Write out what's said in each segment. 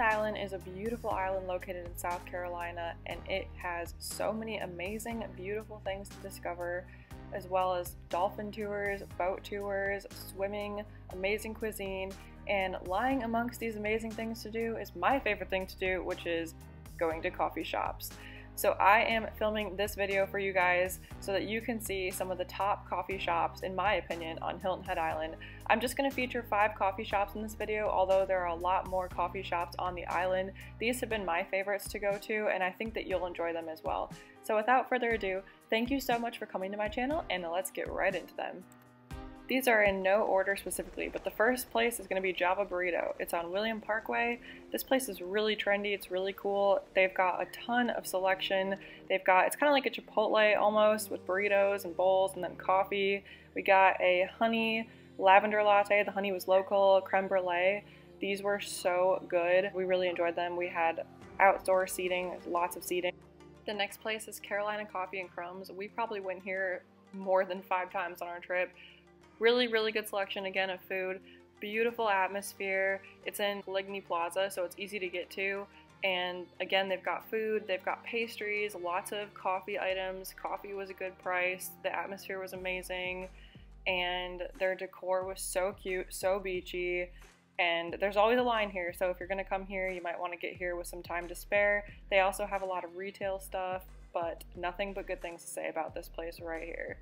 Island is a beautiful island located in South Carolina and it has so many amazing, beautiful things to discover as well as dolphin tours, boat tours, swimming, amazing cuisine, and lying amongst these amazing things to do is my favorite thing to do, which is going to coffee shops. So I am filming this video for you guys so that you can see some of the top coffee shops, in my opinion, on Hilton Head Island. I'm just going to feature five coffee shops in this video, although there are a lot more coffee shops on the island. These have been my favorites to go to, and I think that you'll enjoy them as well. So without further ado, thank you so much for coming to my channel, and let's get right into them. These are in no order specifically, but the first place is going to be Java Burrito. It's on William Parkway. This place is really trendy. It's really cool. They've got a ton of selection. They've got, it's kind of like a Chipotle almost with burritos and bowls and then coffee. We got a honey lavender latte. The honey was local, creme brulee. These were so good. We really enjoyed them. We had outdoor seating, lots of seating. The next place is Carolina Coffee and Crumbs. We probably went here more than five times on our trip. Really, really good selection again of food. Beautiful atmosphere. It's in Coligny Plaza, so it's easy to get to. And again, they've got food, they've got pastries, lots of coffee items. Coffee was a good price. The atmosphere was amazing. And their decor was so cute, so beachy. And there's always a line here, so if you're gonna come here, you might wanna get here with some time to spare. They also have a lot of retail stuff, but nothing but good things to say about this place right here.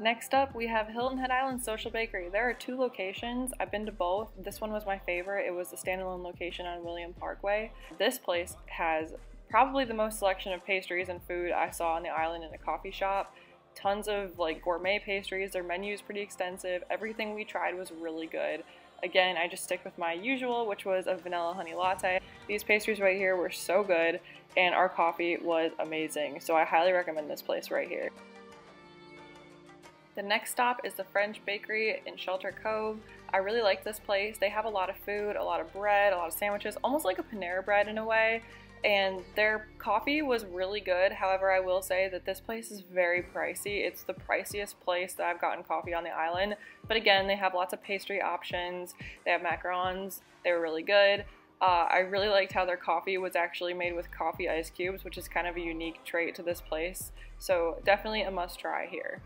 Next up, we have Hilton Head Island Social Bakery. There are two locations. I've been to both. This one was my favorite. It was the standalone location on William Parkway. This place has probably the most selection of pastries and food I saw on the island in a coffee shop. Tons of like gourmet pastries. Their menu is pretty extensive. Everything we tried was really good. Again, I just stick with my usual, which was a vanilla honey latte. These pastries right here were so good, and our coffee was amazing. So I highly recommend this place right here. The next stop is the French Bakery in Shelter Cove. I really like this place. They have a lot of food, a lot of bread, a lot of sandwiches, almost like a Panera bread in a way. And their coffee was really good. However, I will say that this place is very pricey. It's the priciest place that I've gotten coffee on the island. But again, they have lots of pastry options. They have macarons. They were really good. Uh, I really liked how their coffee was actually made with coffee ice cubes, which is kind of a unique trait to this place. So definitely a must try here.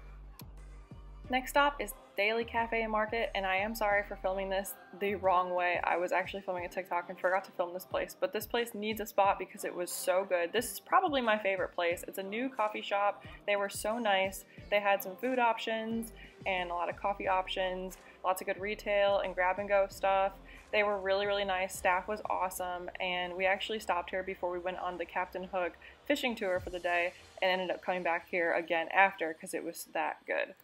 Next stop is Daily Cafe and Market, and I am sorry for filming this the wrong way. I was actually filming a TikTok and forgot to film this place, but this place needs a spot because it was so good. This is probably my favorite place. It's a new coffee shop. They were so nice. They had some food options and a lot of coffee options, lots of good retail and grab and go stuff. They were really, really nice. Staff was awesome, and we actually stopped here before we went on the Captain Hook fishing tour for the day and ended up coming back here again after because it was that good.